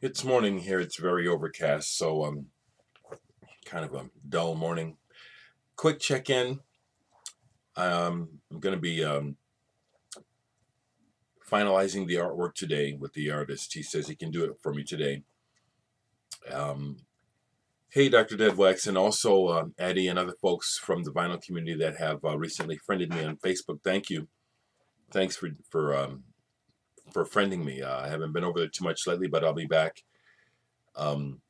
It's morning here. It's very overcast, so um, kind of a dull morning. Quick check-in. Um, I'm going to be um, finalizing the artwork today with the artist. He says he can do it for me today. Um, hey, Dr. Deadwax, and also uh, Eddie and other folks from the vinyl community that have uh, recently friended me on Facebook. Thank you. Thanks for for um, for friending me. Uh, I haven't been over there too much lately, but I'll be back. Um,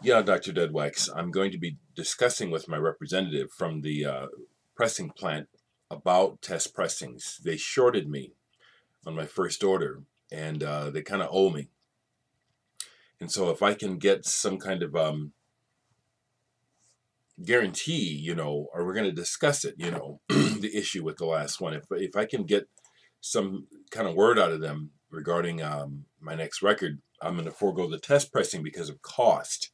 yeah, Dr. Deadwax, I'm going to be discussing with my representative from the uh, pressing plant about test pressings. They shorted me on my first order, and uh, they kind of owe me. And so if I can get some kind of um, guarantee, you know, or we're going to discuss it, you know, the issue with the last one. If, if I can get some kind of word out of them regarding um, my next record, I'm going to forego the test pressing because of cost.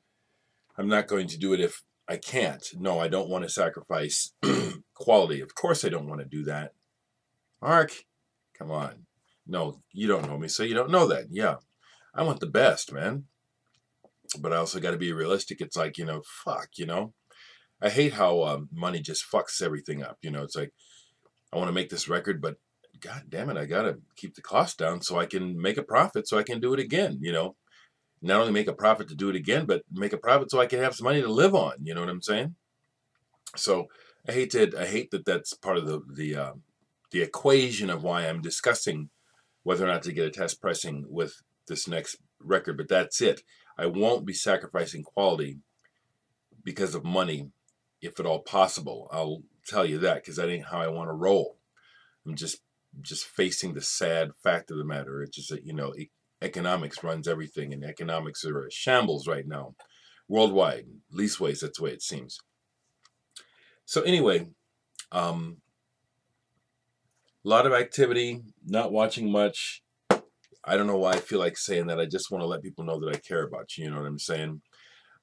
I'm not going to do it if I can't. No, I don't want to sacrifice quality. Of course, I don't want to do that. Mark, come on. No, you don't know me, so you don't know that. Yeah, I want the best, man. But I also got to be realistic. It's like, you know, fuck, you know. I hate how um, money just fucks everything up. You know, it's like, I want to make this record, but God damn it, I gotta keep the cost down so I can make a profit so I can do it again, you know. Not only make a profit to do it again, but make a profit so I can have some money to live on, you know what I'm saying? So I hate to I hate that that's part of the the uh, the equation of why I'm discussing whether or not to get a test pressing with this next record, but that's it. I won't be sacrificing quality because of money, if at all possible. I'll tell you that because that ain't how I want to roll. I'm just just facing the sad fact of the matter. It's just that, you know, economics runs everything, and economics are a shambles right now, worldwide. Leastways, that's the way it seems. So, anyway, um, a lot of activity, not watching much. I don't know why I feel like saying that. I just want to let people know that I care about you. You know what I'm saying?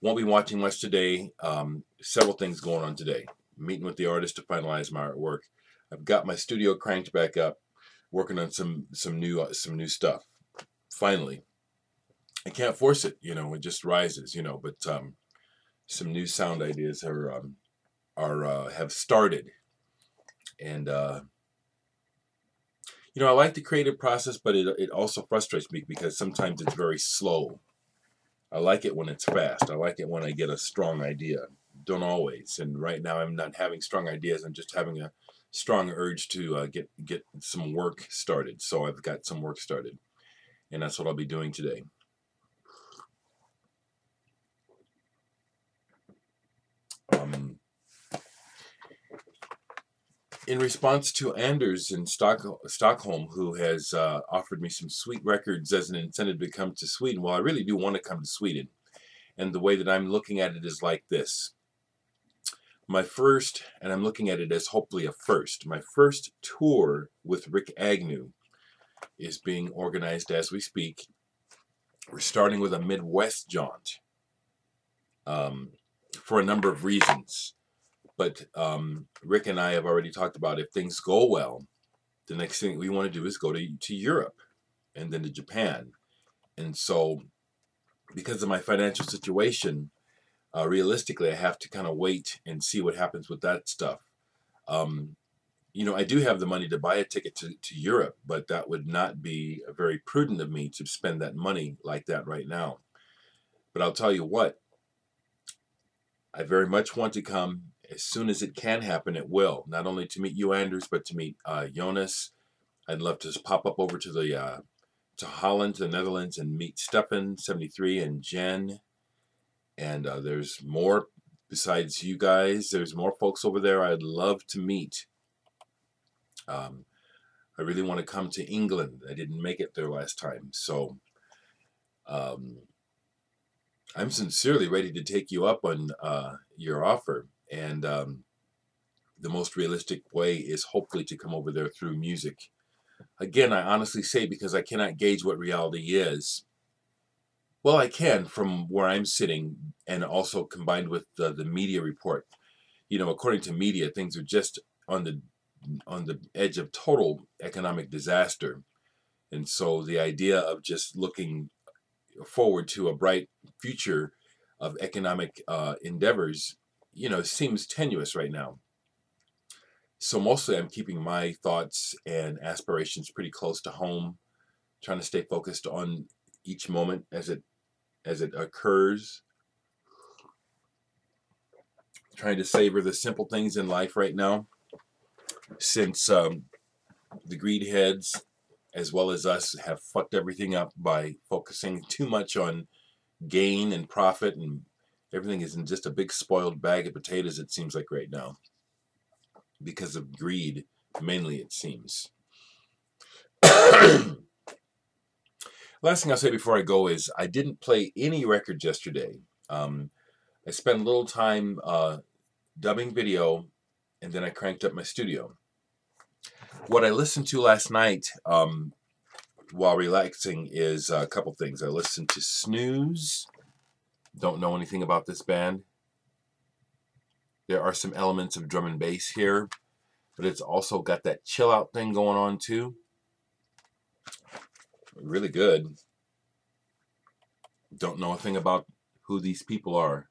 Won't be watching much today. Um, several things going on today. Meeting with the artist to finalize my artwork. I've got my studio cranked back up, working on some some new uh, some new stuff. Finally, I can't force it, you know. It just rises, you know. But um, some new sound ideas are um, are uh, have started, and uh, you know I like the creative process, but it it also frustrates me because sometimes it's very slow. I like it when it's fast. I like it when I get a strong idea. Don't always. And right now I'm not having strong ideas. I'm just having a strong urge to uh, get get some work started. So I've got some work started, and that's what I'll be doing today. Um, in response to Anders in Stock, Stockholm, who has uh, offered me some sweet records as an incentive to come to Sweden, well, I really do want to come to Sweden. And the way that I'm looking at it is like this my first, and I'm looking at it as hopefully a first, my first tour with Rick Agnew is being organized as we speak. We're starting with a Midwest jaunt um, for a number of reasons. But um, Rick and I have already talked about if things go well, the next thing we want to do is go to, to Europe and then to Japan. And so, because of my financial situation, uh, realistically, I have to kind of wait and see what happens with that stuff. Um, you know, I do have the money to buy a ticket to, to Europe, but that would not be very prudent of me to spend that money like that right now. But I'll tell you what, I very much want to come as soon as it can happen. It will not only to meet you, Anders, but to meet uh, Jonas. I'd love to pop up over to the uh, to Holland, to the Netherlands, and meet seventy three and Jen and uh, there's more besides you guys. There's more folks over there I'd love to meet. Um, I really want to come to England. I didn't make it there last time, so um, I'm sincerely ready to take you up on uh, your offer. And um, the most realistic way is hopefully to come over there through music. Again, I honestly say because I cannot gauge what reality is well, I can from where I'm sitting, and also combined with the, the media report. You know, according to media, things are just on the on the edge of total economic disaster, And so the idea of just looking forward to a bright future of economic uh, endeavors, you know, seems tenuous right now. So mostly I'm keeping my thoughts and aspirations pretty close to home, trying to stay focused on each moment as it as it occurs. Trying to savor the simple things in life right now, since um, the greed heads, as well as us, have fucked everything up by focusing too much on gain and profit, and everything is in just a big spoiled bag of potatoes. It seems like right now, because of greed, mainly it seems. Last thing I'll say before I go is I didn't play any records yesterday. Um, I spent a little time uh, dubbing video, and then I cranked up my studio. What I listened to last night um, while relaxing is a couple things. I listened to Snooze. Don't know anything about this band. There are some elements of drum and bass here, but it's also got that chill out thing going on too really good. Don't know a thing about who these people are.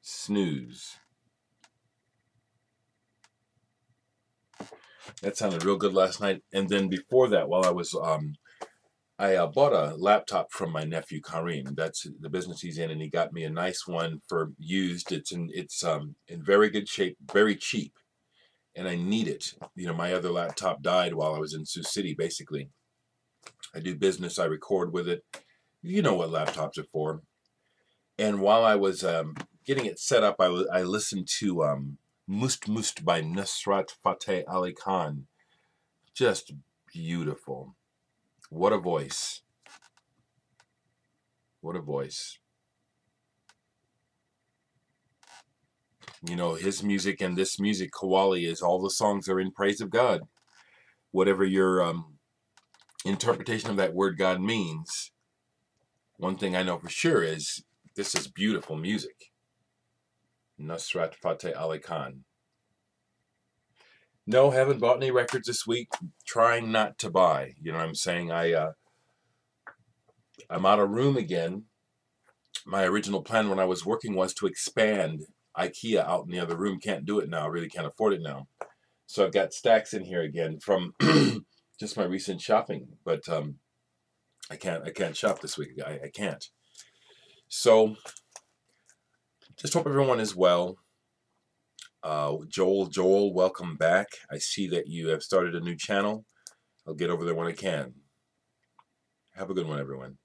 Snooze. That sounded real good last night. And then before that, while I was, um, I uh, bought a laptop from my nephew Karim. That's the business he's in, and he got me a nice one for used. It's in it's um, in very good shape, very cheap and I need it. You know, my other laptop died while I was in Sioux City, basically. I do business, I record with it. You know what laptops are for. And while I was um, getting it set up, I, I listened to um, Mustt Mustt by Nusrat Fateh Ali Khan. Just beautiful. What a voice. What a voice. You know, his music and this music, Qawwali, is all the songs are in praise of God. Whatever your um, interpretation of that word God means, one thing I know for sure is this is beautiful music. Nusrat Fateh Ali Khan. No, haven't bought any records this week. Trying not to buy. You know what I'm saying? I uh, I'm out of room again. My original plan when I was working was to expand IKEA out in the other room can't do it now. Really can't afford it now. So I've got stacks in here again from just my recent shopping, but um, I can't I can't shop this week. I, I can't. So just hope everyone is well. Uh, Joel, Joel, welcome back. I see that you have started a new channel. I'll get over there when I can. Have a good one, everyone.